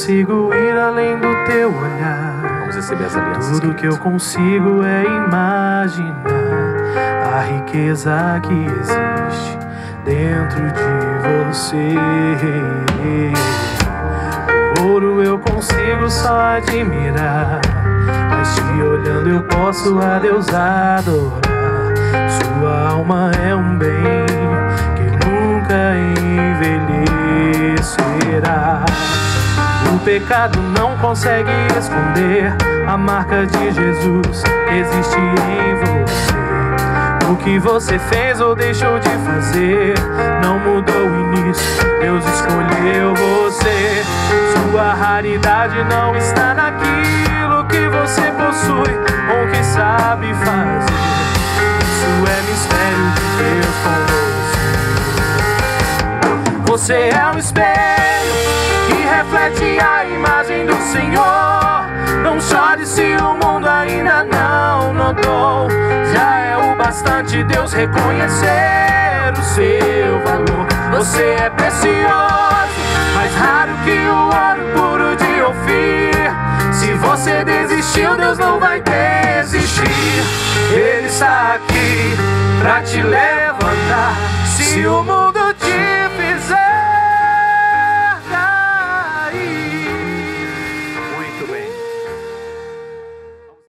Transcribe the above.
consigo ir além do teu olhar. Vamos receber as alianças. Tudo queridos. que eu consigo é imaginar a riqueza que existe dentro de você. Ouro eu consigo só admirar, mas te olhando eu posso a Deus adorar. Sua alma é pecado não consegue esconder a marca de Jesus existe em você. O que você fez ou deixou de fazer não mudou o início. Deus escolheu você. Sua raridade não está naquilo que você possui ou que sabe fazer. Isso é mistério de Deus com você. Você é um espelho que reflete a do Senhor. Não chore se o mundo ainda não notou. Já é o bastante Deus reconhecer o seu valor. Você é precioso, mais raro que o ouro puro de Ofir. Se você desistiu, Deus não vai desistir. Ele está aqui pra te levantar. Se o mundo